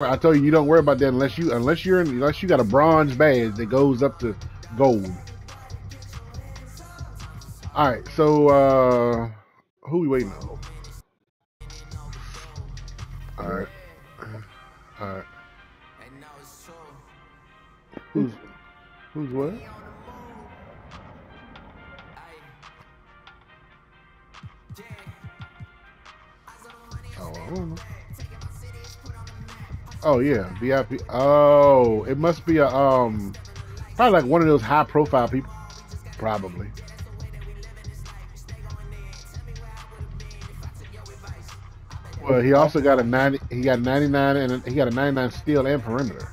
I tell you you don't worry about that unless you unless you're unless you got a bronze badge that goes up to gold. All right, so uh who we waiting on? All right, all right. Who's who's what? Oh, I don't know. Oh yeah, VIP. Oh, it must be a um, probably like one of those high profile people. Probably. Well, he also got a ninety. He got ninety nine and he got a ninety nine steal and perimeter.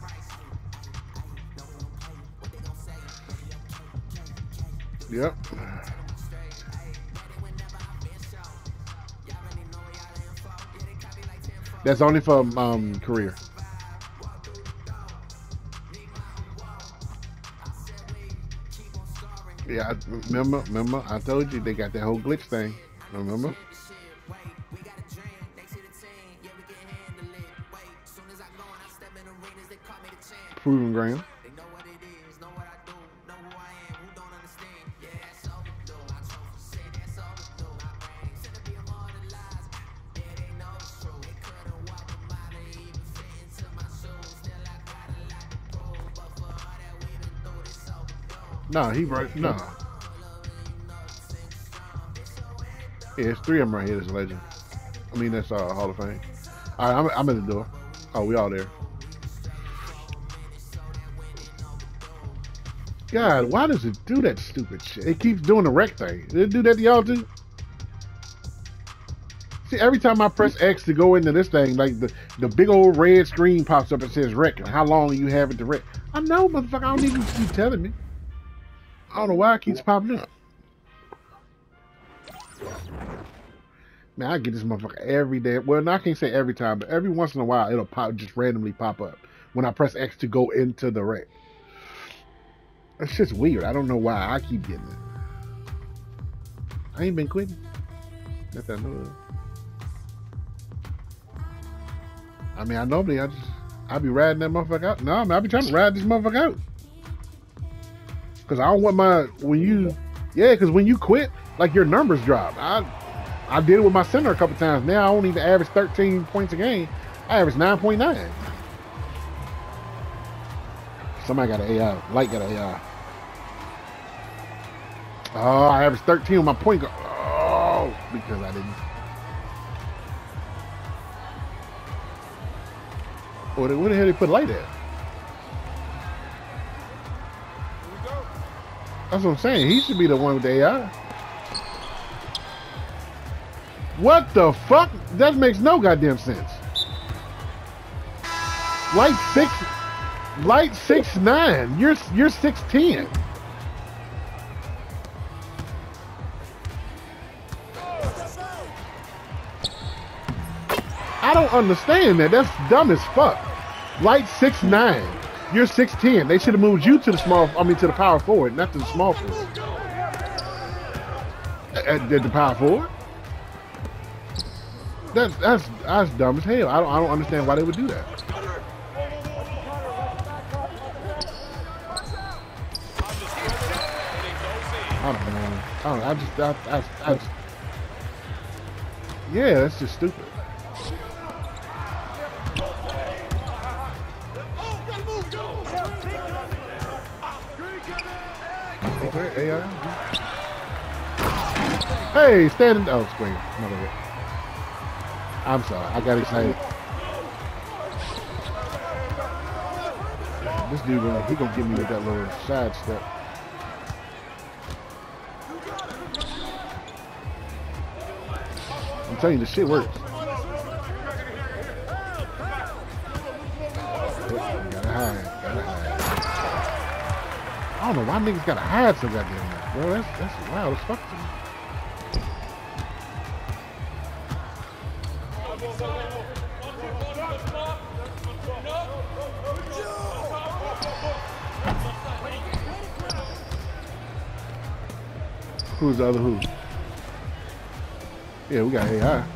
Yep. That's only for um career. Yeah, I, remember, remember, I told you they got that whole glitch thing. Remember? Proving ground. No, he right. No. Yeah, it's three of them right here. That's a legend. I mean, that's uh, Hall of Fame. All right, I'm, I'm at the door. Oh, we all there. God, why does it do that stupid shit? It keeps doing the rec thing. Did it do that to y'all too? See, every time I press X to go into this thing, like the, the big old red screen pops up and says rec how long you have it to rec. I know, motherfucker. I don't to keep telling me. I don't know why it keeps popping up. Man, I get this motherfucker every day. Well, I can't say every time, but every once in a while, it'll pop, just randomly pop up when I press X to go into the rec. It's just weird. I don't know why I keep getting it. I ain't been quitting. Not that I know. I mean, I normally I just I be riding that motherfucker out. No, I, mean, I be trying to ride this motherfucker out. Cause I don't want my when you yeah, cause when you quit, like your numbers drop. I I did it with my center a couple times. Now I don't even average 13 points a game. I average 9.9. Somebody got an AI. Light got an AI. Oh, I averaged 13 on my point guard. Oh, because I didn't. The, where the hell they put light at? That's what I'm saying. He should be the one with the AI. What the fuck? That makes no goddamn sense. Light six, light six nine. You're you're six ten. I don't understand that. That's dumb as fuck. Light six nine. You're six ten. They should have moved you to the small. I mean, to the power forward, not to the small forward. At, at the power forward. That's that's that's dumb as hell. I don't I don't understand why they would do that. I don't know. I don't. know. I just I, I, I just, yeah, that's just stupid. AI. Hey, standing. Oh, screen. I'm sorry. I got excited. This dude, gonna, he gonna get me with that little side step. I'm telling you, the shit works. Don't know why niggas gotta hide so goddamn much, bro. That's that's wild as fuck to me. Who's the other who? Yeah, we got AI.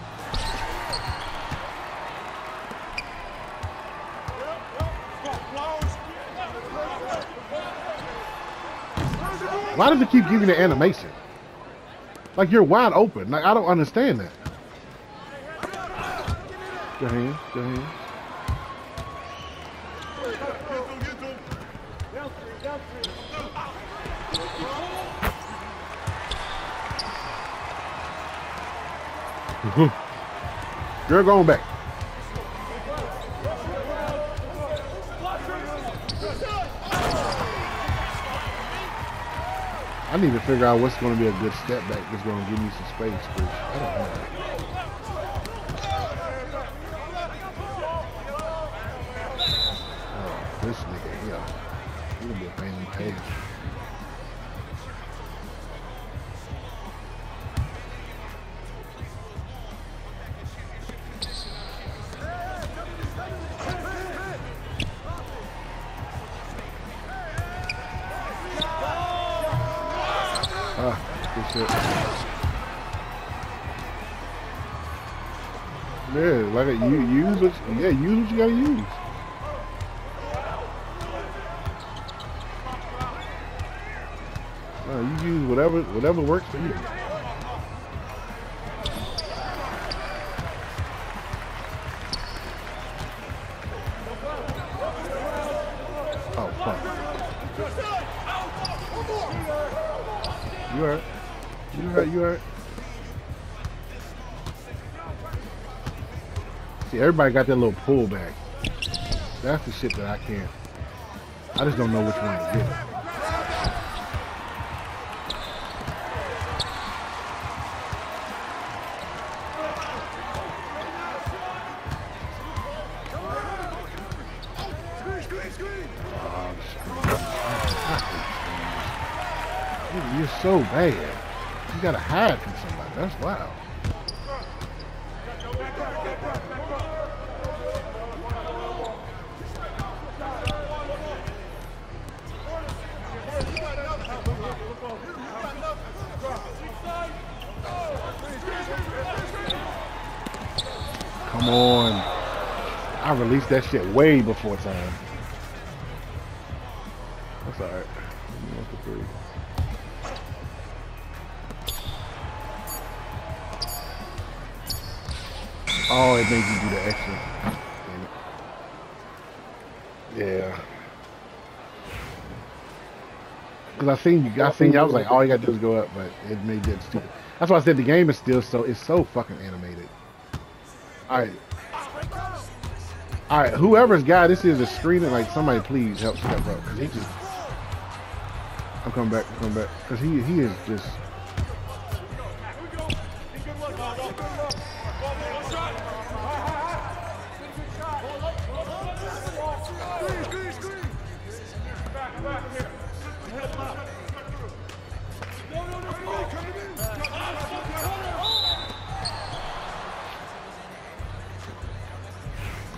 Why does it keep giving the animation? Like you're wide open. Like I don't understand that. Good hands, good hands. You're going back. Need to figure out what's going to be a good step back that's going to give me some space. Which I don't know. Oh, this nigga, yeah. He's going to be a pain in the page. Whatever works for you. Oh fuck. You alright. You alright, you alright. See, everybody got that little pullback. That's the shit that I can't. I just don't know which one to get. So bad. You gotta hide from somebody. That's wild. Come on. I released that shit way before time. That's alright. Oh, it made you do the extra. Damn it. Yeah. Cause I seen you, I seen you. I was like, all you gotta do is go up, but it made that stupid. That's why I said the game is still so it's so fucking animated. All right, all right. Whoever's guy this is is screening, like somebody please help step up, cause he just. I'm coming back. I'm coming back, cause he he is just.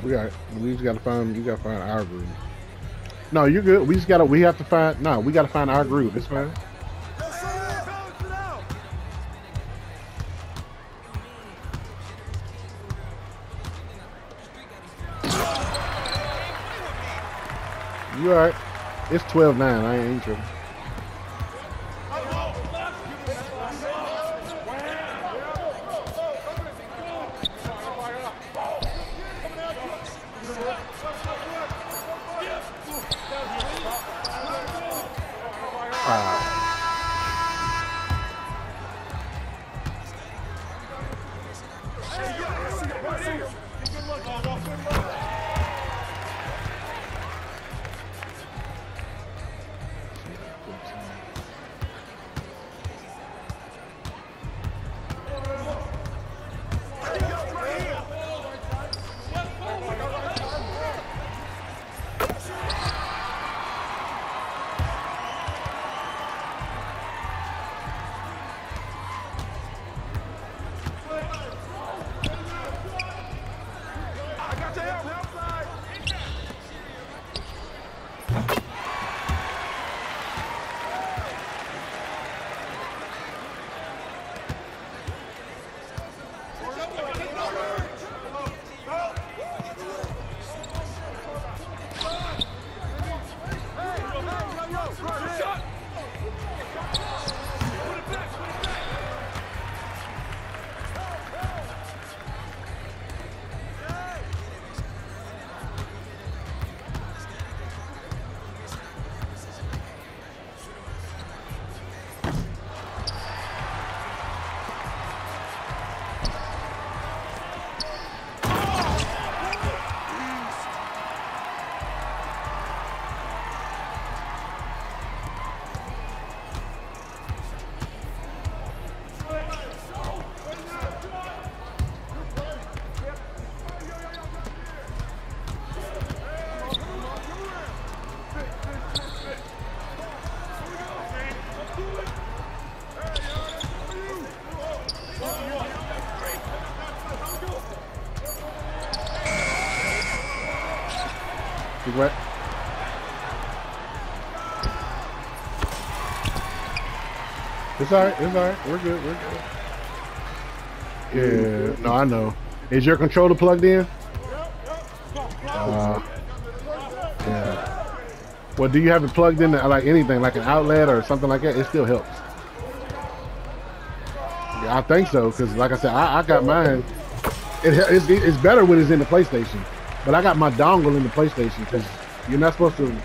We got. We just gotta find. You gotta find our group. No, you're good. We just gotta. We have to find. No, we gotta find our group. It's fine. You alright? It's 12-9. I ain't tripping. It's alright, it's alright. We're good, we're good. Yeah, no, I know. Is your controller plugged in? Uh, yeah. Well, do you have it plugged in to, like anything, like an outlet or something like that? It still helps. Yeah, I think so, because like I said, I, I got mine. It, it's, it's better when it's in the PlayStation. But I got my dongle in the PlayStation because you're not supposed to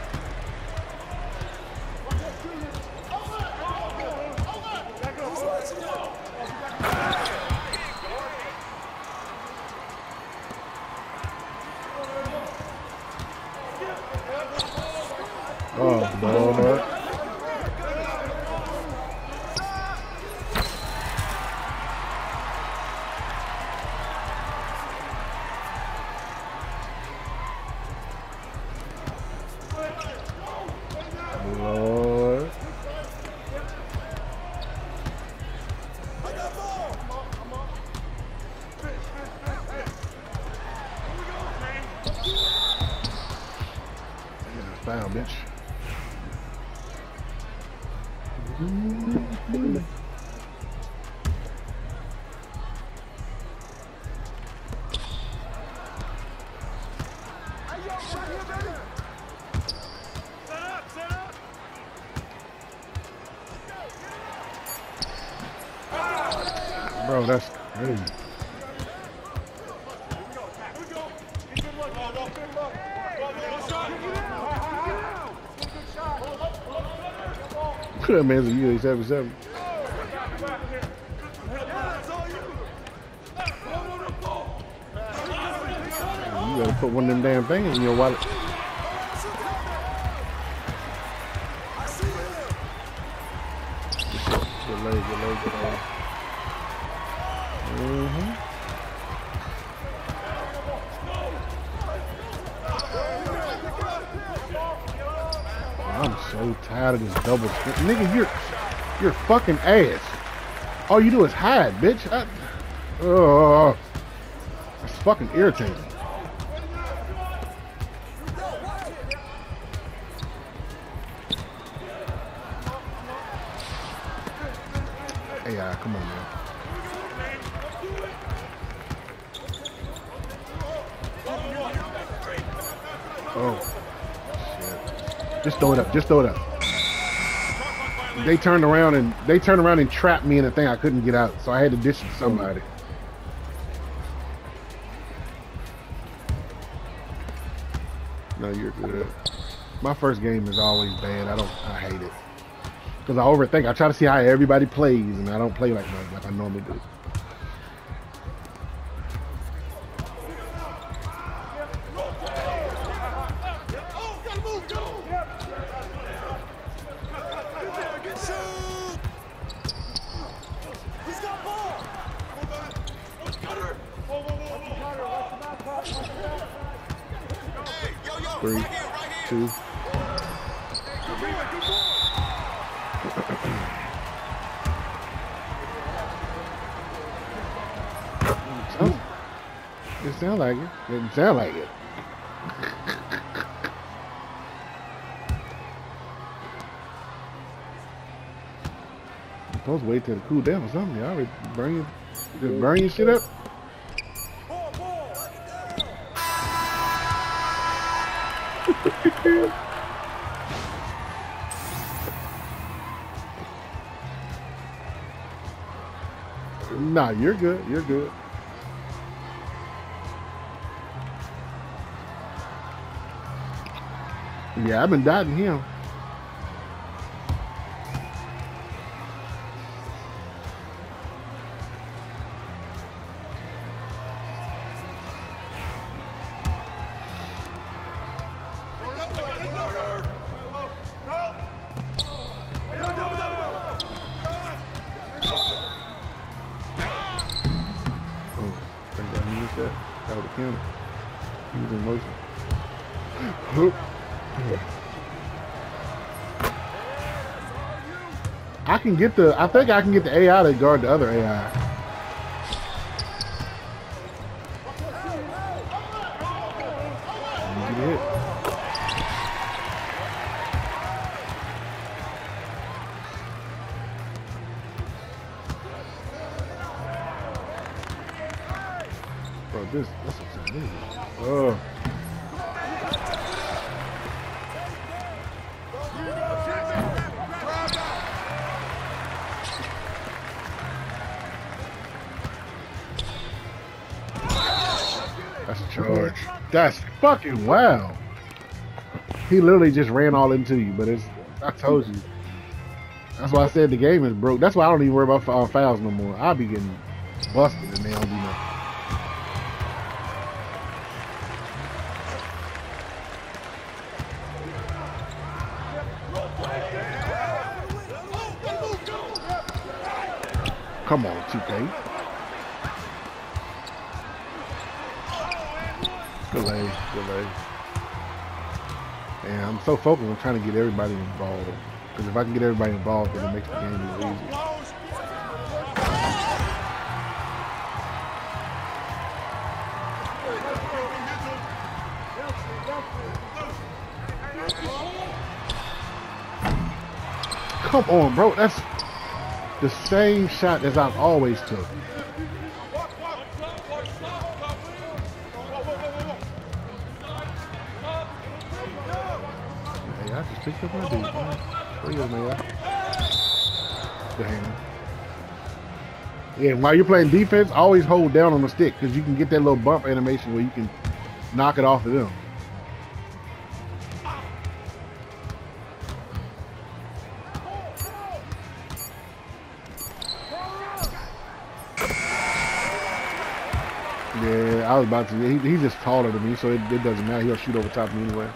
Foul, bitch. That man's a UA77. You gotta put one of them damn things in your wallet. Good leg, good leg, good leg. Mm-hmm. I'm tired of this double spin. Nigga, you're you're fucking ass. All you do is hide, bitch. I, oh, it's fucking irritating. Throw it up. Just throw it up. They turned around and they turned around and trapped me in a thing I couldn't get out, so I had to dish to somebody. No, you're good. My first game is always bad. I don't. I hate it because I overthink. I try to see how everybody plays, and I don't play like like I normally do. Cool down or something. Y'all already burn your, just burn your shit up. Nah, you're good. You're good. Yeah, I've been dotting him. can get the. I think I can get the AI to guard the other AI. Bro, this, this is amazing. Oh. That's fucking wow. He literally just ran all into you, but it's. I told you. That's why I said the game is broke. That's why I don't even worry about uh, fouls no more. I'll be getting busted and they don't do nothing. Come on, 2K. Delay, delay. And I'm so focused on trying to get everybody involved. Because if I can get everybody involved, then it makes the game easier. Come on, bro. That's the same shot as I've always took. Yeah, while you're playing defense, always hold down on the stick because you can get that little bump animation where you can knock it off of them. Yeah, I was about to. He, he's just taller than me, so it, it doesn't matter. He'll shoot over top of me anyway.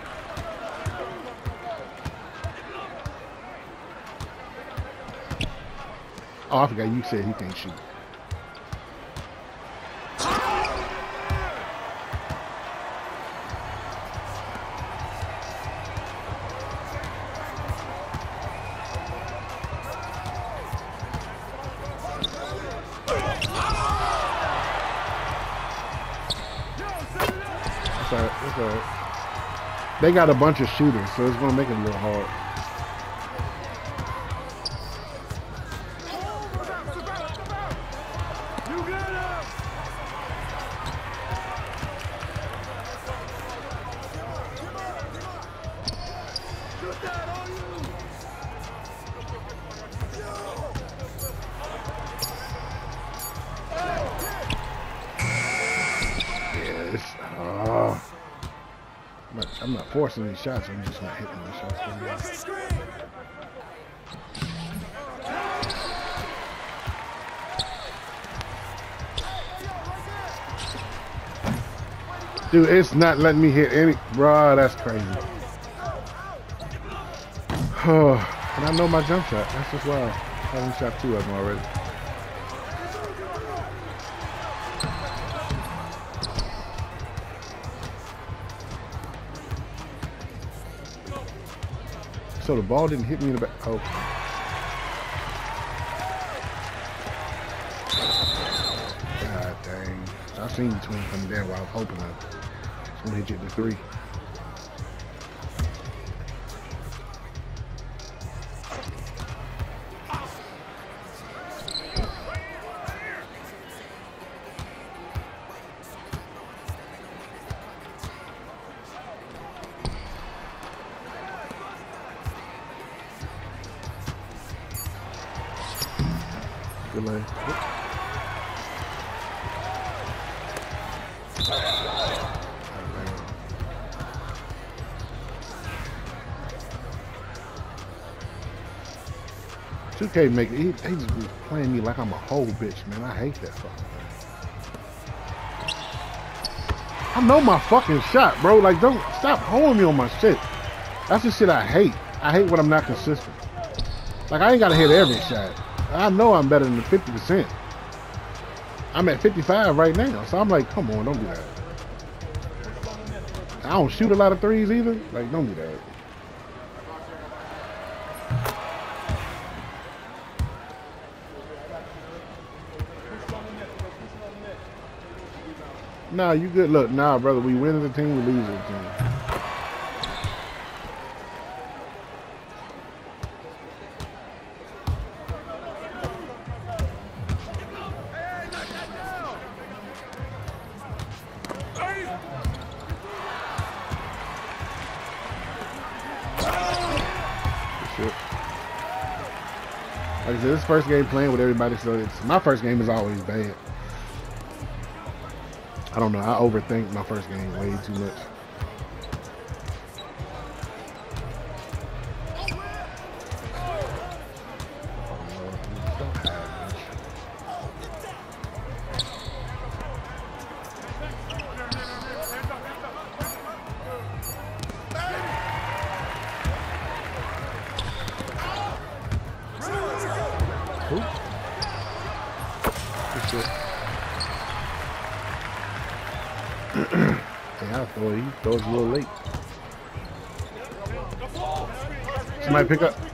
Oh, I forgot you said he can't shoot. They got a bunch of shooters, so it's to make it a little hard. Forcing these shots. I'm just not hitting the shots. Dude, it's not letting me hit any. Bruh, that's crazy. and I know my jump shot. That's just wild. I haven't shot two of them already. So the ball didn't hit me in the back. Oh. God dang. I seen the twin coming down while I was hoping I was going to hit you at the three. K make he, they just be playing me like I'm a whole bitch, man. I hate that fucking thing. I know my fucking shot, bro. Like, don't stop holding me on my shit. That's the shit I hate. I hate when I'm not consistent. Like, I ain't gotta hit every shot. I know I'm better than 50%. I'm at 55 right now, so I'm like, come on, don't do that. I don't shoot a lot of threes either. Like, don't do that. Nah, you good. Look, nah, brother. We win as a team, we lose as a team. Like I said, this first game playing with everybody, so it's my first game is always bad. I don't know. I overthink my first game way too much. Somebody pick up.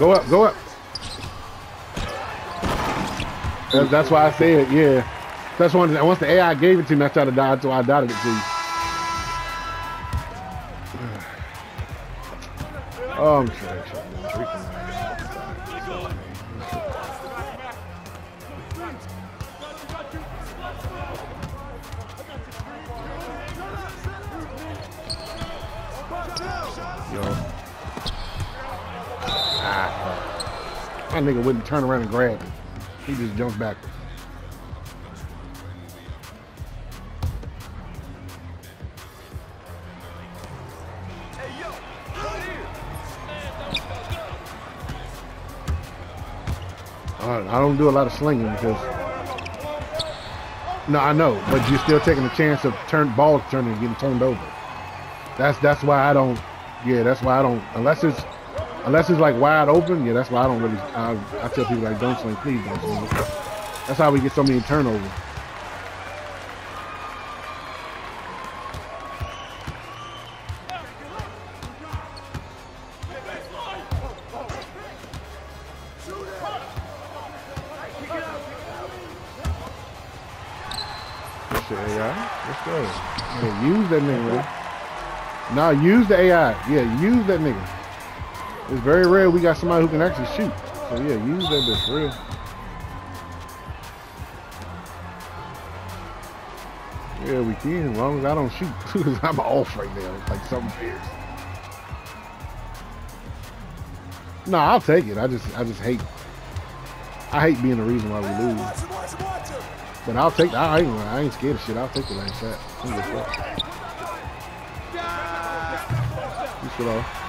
Go up, go up. That's, that's why I said, yeah. That's one. Once the AI gave it to me, I tried to die, so I dotted it to you. Oh, I'm sorry. Nigga wouldn't turn around and grab it. He just jumped backwards. I don't do a lot of slinging because no, I know, but you're still taking a chance of turn balls turning and getting turned over. That's that's why I don't. Yeah, that's why I don't. Unless it's Unless it's like wide open, yeah, that's why I don't really. I, I tell people like, don't swing, please don't swing. That's how we get so many turnovers. Use that nigga. Nah, use the AI. Yeah, use that nigga. It's very rare we got somebody who can actually shoot. So yeah, use that bitch for real. Yeah, we can, as long as I don't shoot. Because I'm off right now. It's like something fierce. No, I'll take it. I just I just hate I hate being the reason why we lose. But I'll take I ain't I ain't scared of shit. I'll take the last shot. You should off.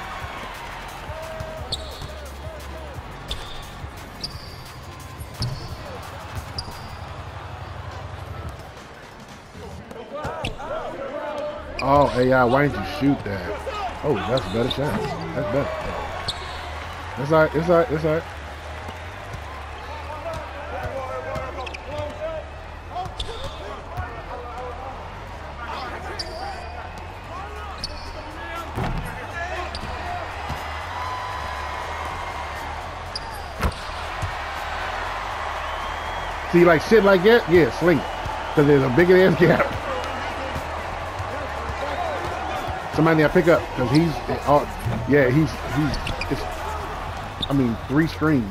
Oh, AI, why didn't you shoot that? Oh, that's a better shot. That's better. It's alright, it's alright, it's alright. See, like shit like that? Yeah, sling it. Because there's a bigger ass gap. Somebody I pick up because he's, oh, yeah, he's he's. It's, I mean, three screens.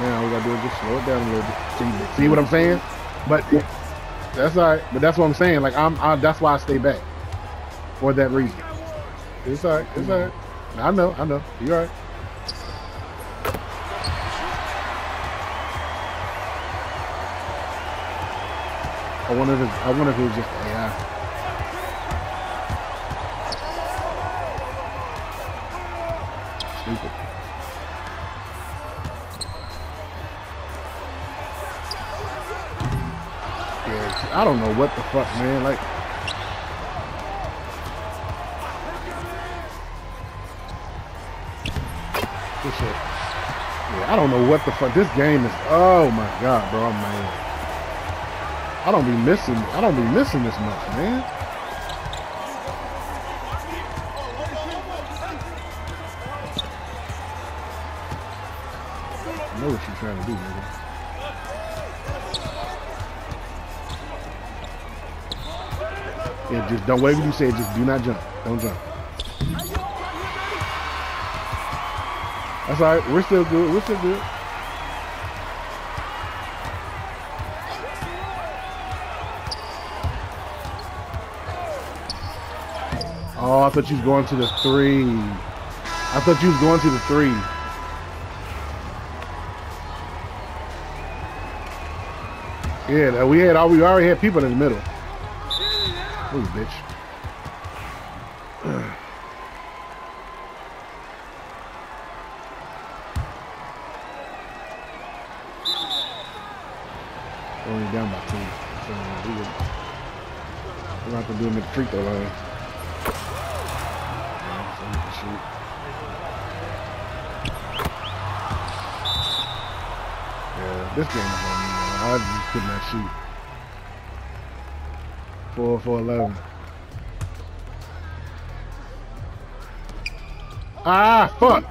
Now we gotta do is just slow it down a little bit. See, see what I'm saying? But that's all right. But that's what I'm saying. Like I'm, I, that's why I stay back for that reason. It's all right. It's all right. I know. I know. You're all right. I wonder if I wonder if it was just AI. Stupid. Yeah, I don't know what the fuck, man. Like, this shit. Yeah, I don't know what the fuck. This game is. Oh my god, bro, mad. I don't be missing. I don't be missing this much, man. I know what she's trying to do, nigga. Yeah, just don't wait you say. Just do not jump. Don't jump. That's all right. We're still good. We're still good. I thought you was going to the three. I thought you was going to the three. Yeah, we had all we already had people in the middle. Oh, bitch. Only down by two. So we're gonna have to do him at the free throw line. Yeah, this game is on me, man. I just could not shoot. Four for eleven. Ah, fuck.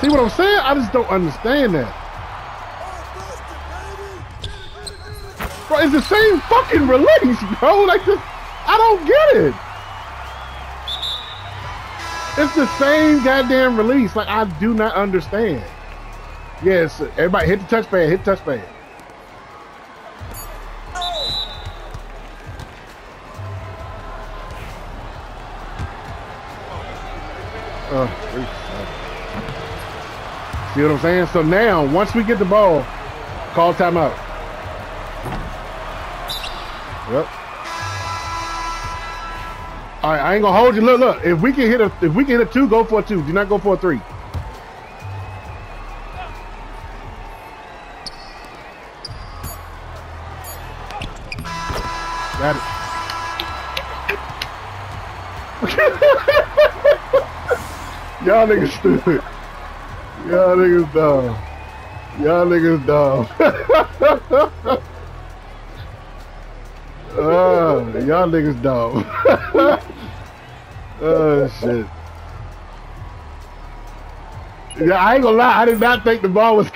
See what I'm saying? I just don't understand that. Bro, it's the same fucking release, bro. Like this, I don't get it. It's the same goddamn release. Like I do not understand. Yes, everybody hit the touchpad. Hit the touchpad. Uh, see what I'm saying? So now, once we get the ball, call timeout. Yep. All right, I ain't gonna hold you. Look, look. If we can hit a, if we can hit a two, go for a two. Do not go for a three. Got it. Y'all niggas stupid. Y'all niggas dumb. Y'all niggas dumb. uh, y'all niggas dumb. oh shit. Yeah, I ain't gonna lie. I did not think the ball was.